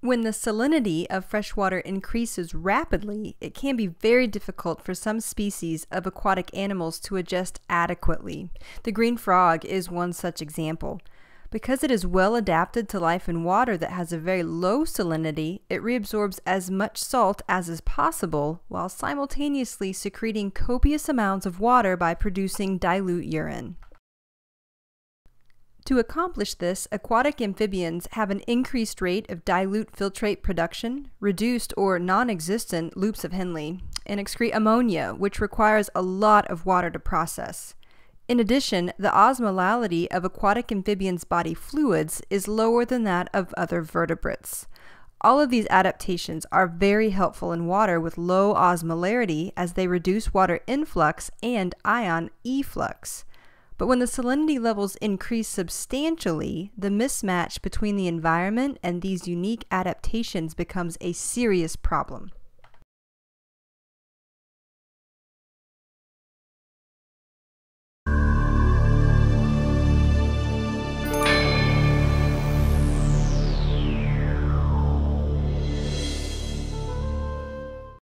When the salinity of freshwater increases rapidly, it can be very difficult for some species of aquatic animals to adjust adequately. The green frog is one such example. Because it is well adapted to life in water that has a very low salinity, it reabsorbs as much salt as is possible while simultaneously secreting copious amounts of water by producing dilute urine. To accomplish this, aquatic amphibians have an increased rate of dilute filtrate production, reduced or non existent loops of Henle, and excrete ammonia, which requires a lot of water to process. In addition, the osmolality of aquatic amphibians' body fluids is lower than that of other vertebrates. All of these adaptations are very helpful in water with low osmolarity as they reduce water influx and ion efflux. But when the salinity levels increase substantially, the mismatch between the environment and these unique adaptations becomes a serious problem.